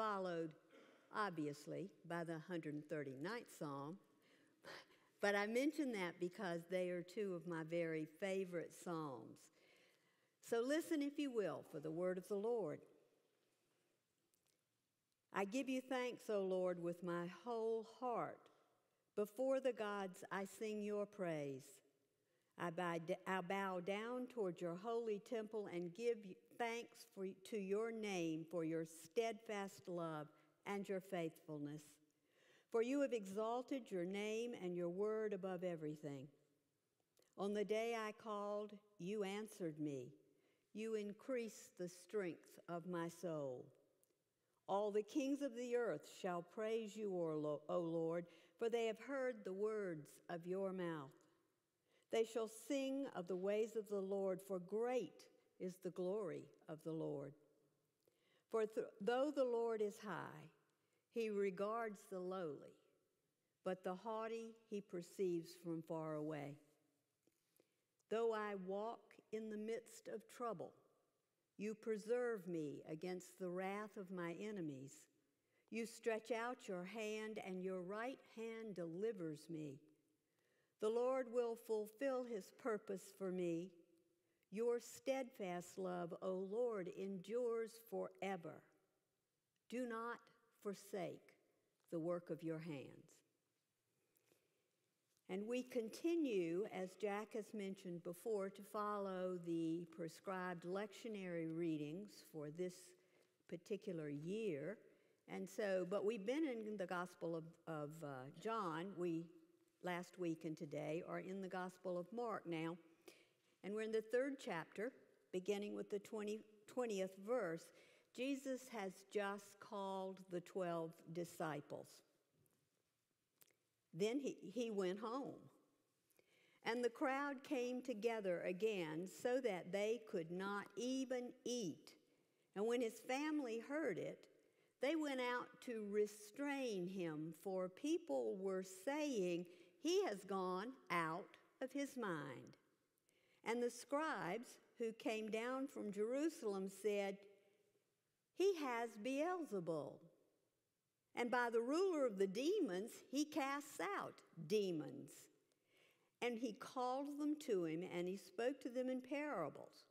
followed, obviously, by the 139th Psalm. But I mention that because they are two of my very favorite Psalms. So listen, if you will, for the word of the Lord. I give you thanks, O Lord, with my whole heart. Before the gods, I sing your praise. I bow, down toward your holy temple and give thanks for, to your name for your steadfast love and your faithfulness. For you have exalted your name and your word above everything. On the day I called, you answered me. You increased the strength of my soul. All the kings of the earth shall praise you, O Lord, for they have heard the words of your mouth. They shall sing of the ways of the Lord, for great is the glory of the Lord. For th- though the Lord is high, he regards the lowly, but the haughty he perceives from far away. Though I walk in the midst of trouble, you preserve me against the wrath of my enemies. You stretch out your hand, and your right hand delivers me. The Lord will fulfill his purpose for me. Your steadfast love, O Lord, endures forever. Do not forsake the work of your hands. And we continue, as Jack has mentioned before, to follow the prescribed lectionary readings for this particular year. And so, but we've been in the Gospel of, of uh, John. We last week and today are in the Gospel of Mark now. And we're in the third chapter, beginning with the 20, 20th verse. Jesus has just called the 12 disciples. Then he, he went home. And the crowd came together again so that they could not even eat. And when his family heard it, they went out to restrain him, for people were saying, he has gone out of his mind. And the scribes who came down from Jerusalem said, He has Beelzebul. And by the ruler of the demons, he casts out demons. And he called them to him and he spoke to them in parables.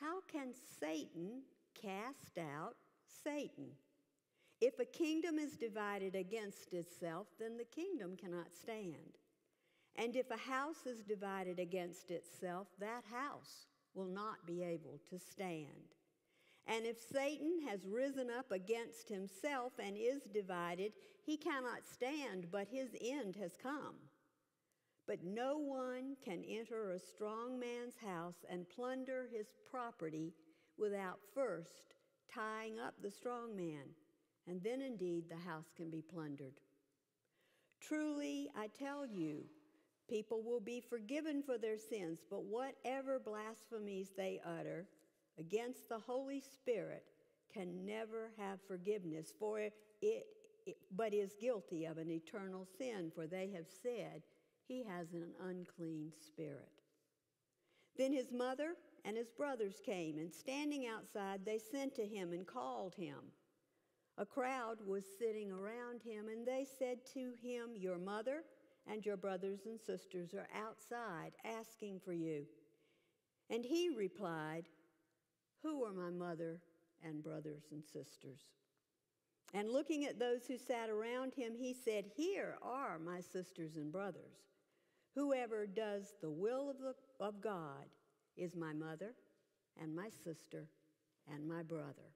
How can Satan cast out Satan? If a kingdom is divided against itself, then the kingdom cannot stand. And if a house is divided against itself, that house will not be able to stand. And if Satan has risen up against himself and is divided, he cannot stand, but his end has come. But no one can enter a strong man's house and plunder his property without first tying up the strong man and then indeed the house can be plundered. Truly, I tell you, people will be forgiven for their sins, but whatever blasphemies they utter against the Holy Spirit can never have forgiveness, for it, it but is guilty of an eternal sin, for they have said he has an unclean spirit. Then his mother and his brothers came, and standing outside, they sent to him and called him. A crowd was sitting around him, and they said to him, Your mother and your brothers and sisters are outside asking for you. And he replied, Who are my mother and brothers and sisters? And looking at those who sat around him, he said, Here are my sisters and brothers. Whoever does the will of, the, of God is my mother and my sister and my brother.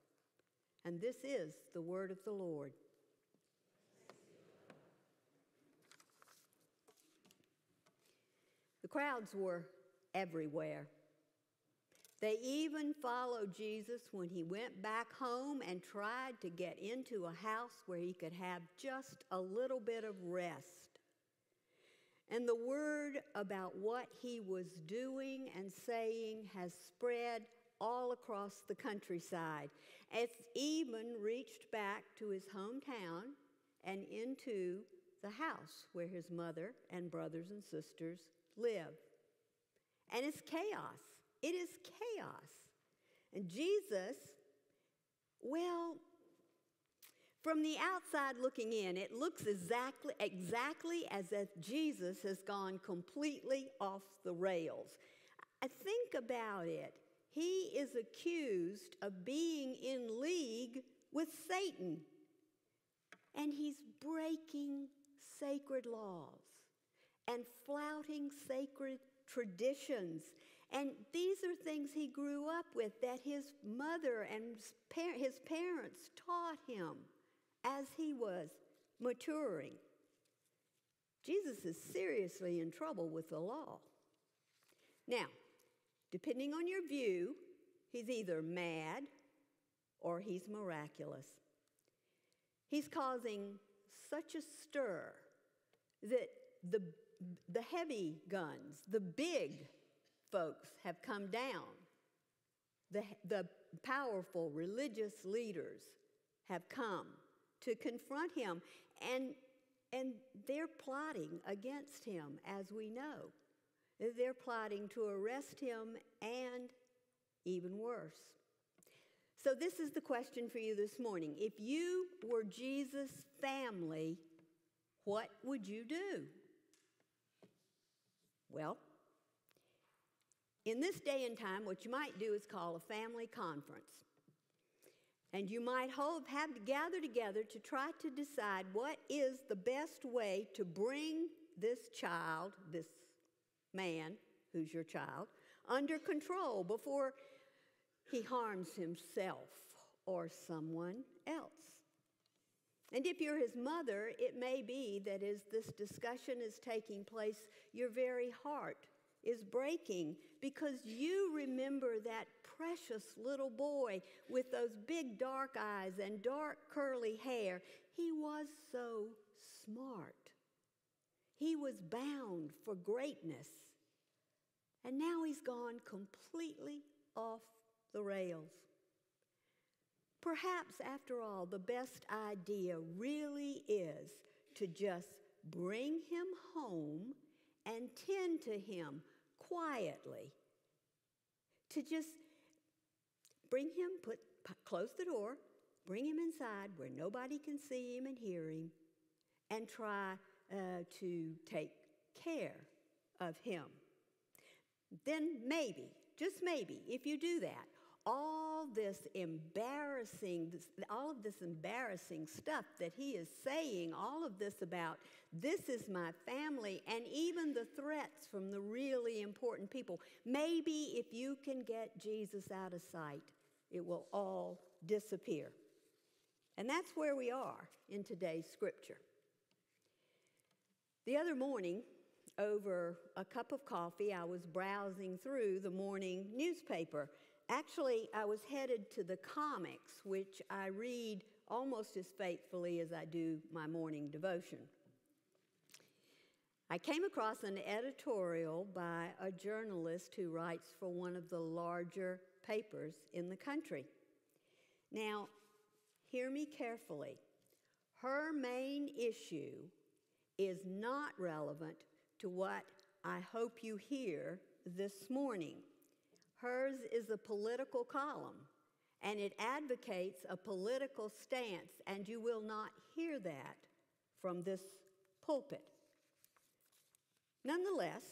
And this is the word of the Lord. Crowds were everywhere. They even followed Jesus when he went back home and tried to get into a house where he could have just a little bit of rest. And the word about what he was doing and saying has spread all across the countryside. It's even reached back to his hometown and into the house where his mother and brothers and sisters live. And it's chaos. It is chaos. And Jesus, well, From the outside looking in, it looks exactly, exactly as if Jesus has gone completely off the rails. I think about it. He is accused of being in league with Satan, and he's breaking sacred laws and flouting sacred traditions. And these are things he grew up with that his mother and his parents taught him as he was maturing. Jesus is seriously in trouble with the law. Now, depending on your view, he's either mad or he's miraculous. He's causing such a stir that the, the heavy guns, the big folks, have come down. The, the powerful religious leaders have come to confront him, and, and they're plotting against him, as we know. They're plotting to arrest him and even worse. So, this is the question for you this morning. If you were Jesus' family, what would you do? Well, in this day and time, what you might do is call a family conference. And you might have to gather together to try to decide what is the best way to bring this child, this man who's your child, under control before he harms himself or someone else. And if you're his mother, it may be that as this discussion is taking place, your very heart is breaking because you remember that precious little boy with those big dark eyes and dark curly hair. He was so smart. He was bound for greatness. And now he's gone completely off the rails. Perhaps, after all, the best idea really is to just bring him home and tend to him quietly. To just bring him, put, close the door, bring him inside where nobody can see him and hear him, and try uh, to take care of him. Then maybe, just maybe, if you do that, all this embarrassing, all of this embarrassing stuff that he is saying, all of this about this is my family, and even the threats from the really important people. Maybe if you can get Jesus out of sight, it will all disappear. And that's where we are in today's scripture. The other morning, over a cup of coffee, I was browsing through the morning newspaper Actually, I was headed to the comics, which I read almost as faithfully as I do my morning devotion. I came across an editorial by a journalist who writes for one of the larger papers in the country. Now, hear me carefully. Her main issue is not relevant to what I hope you hear this morning. Hers is a political column, and it advocates a political stance, and you will not hear that from this pulpit. Nonetheless,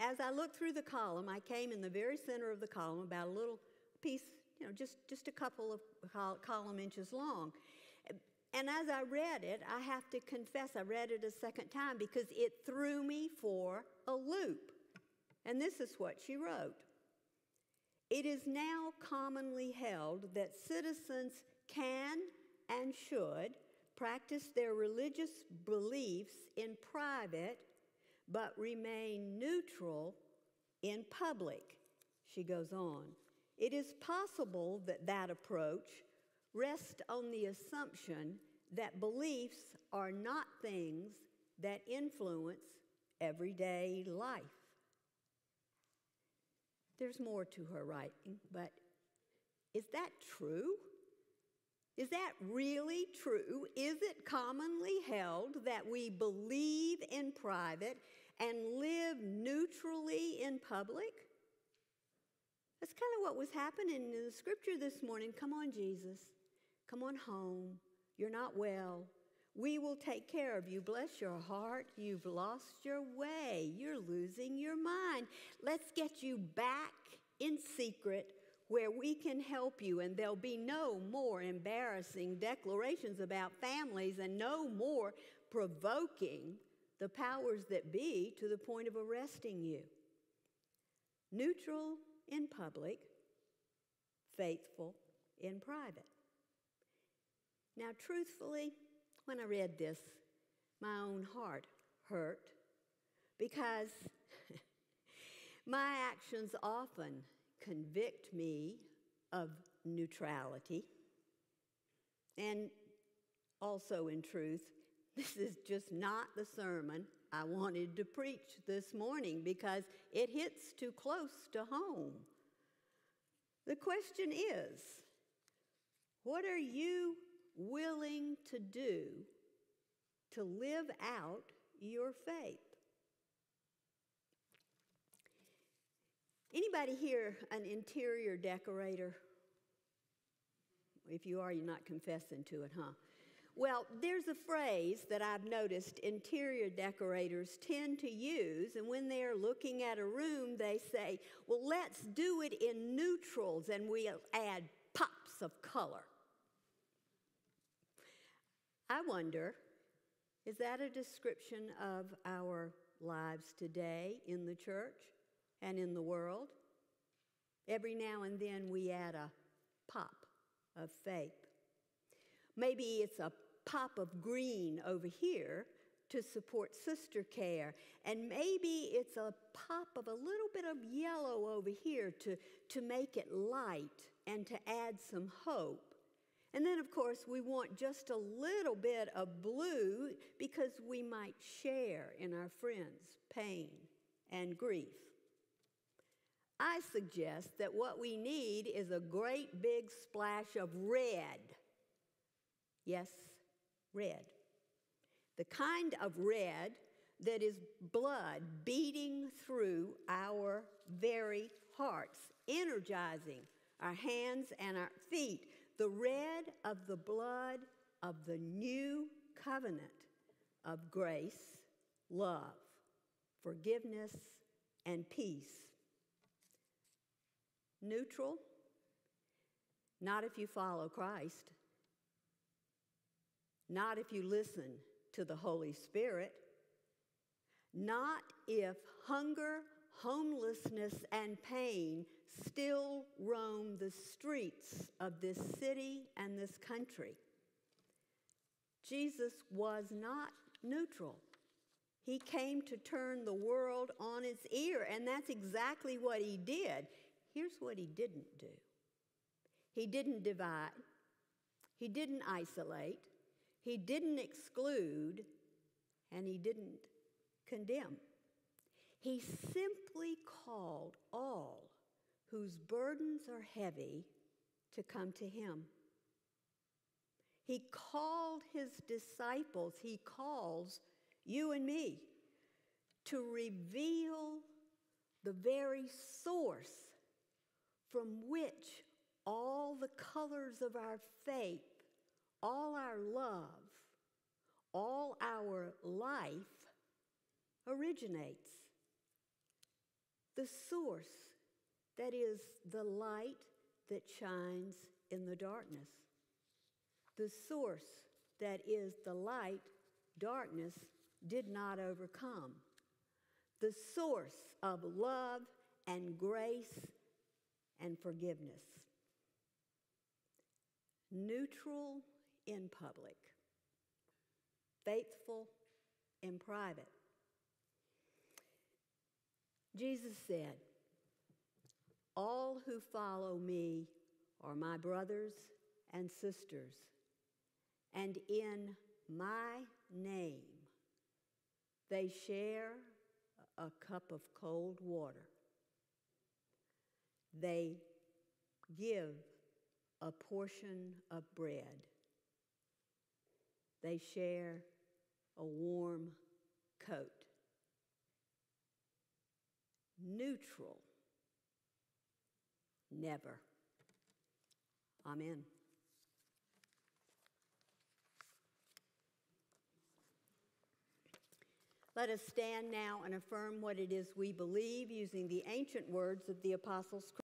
as I looked through the column, I came in the very center of the column, about a little piece, you know, just, just a couple of column inches long. And as I read it, I have to confess, I read it a second time because it threw me for a loop. And this is what she wrote it is now commonly held that citizens can and should practice their religious beliefs in private but remain neutral in public. She goes on. It is possible that that approach rests on the assumption that beliefs are not things that influence everyday life. There's more to her writing, but is that true? Is that really true? Is it commonly held that we believe in private and live neutrally in public? That's kind of what was happening in the scripture this morning. Come on, Jesus. Come on home. You're not well. We will take care of you. Bless your heart. You've lost your way. You're losing your mind. Let's get you back in secret where we can help you, and there'll be no more embarrassing declarations about families and no more provoking the powers that be to the point of arresting you. Neutral in public, faithful in private. Now, truthfully, when I read this, my own heart hurt because my actions often convict me of neutrality. And also, in truth, this is just not the sermon I wanted to preach this morning because it hits too close to home. The question is what are you willing to do to live out your faith? Anybody here an interior decorator? If you are, you're not confessing to it, huh? Well, there's a phrase that I've noticed interior decorators tend to use, and when they're looking at a room, they say, Well, let's do it in neutrals, and we'll add pops of color. I wonder, is that a description of our lives today in the church and in the world? Every now and then we add a pop of faith. Maybe it's a pop of green over here to support sister care. And maybe it's a pop of a little bit of yellow over here to, to make it light and to add some hope. And then, of course, we want just a little bit of blue because we might share in our friends' pain and grief. I suggest that what we need is a great big splash of red. Yes, red. The kind of red that is blood beating through our very hearts, energizing our hands and our feet. The red of the blood of the new covenant of grace, love, forgiveness, and peace. Neutral? Not if you follow Christ. Not if you listen to the Holy Spirit. Not if hunger, homelessness, and pain still roam the streets of this city and this country. Jesus was not neutral. He came to turn the world on its ear, and that's exactly what he did. Here's what he didn't do he didn't divide, he didn't isolate, he didn't exclude, and he didn't condemn. He simply called all whose burdens are heavy to come to him. He called his disciples, he calls you and me to reveal the very source from which all the colors of our faith, all our love, all our life originates. The source that is the light that shines in the darkness. The source that is the light darkness did not overcome. The source of love and grace and forgiveness. Neutral in public, faithful in private. Jesus said, All who follow me are my brothers and sisters, and in my name they share a cup of cold water. They give a portion of bread. They share a warm coat. Neutral. Never. Amen. Let us stand now and affirm what it is we believe using the ancient words of the Apostles' Creed.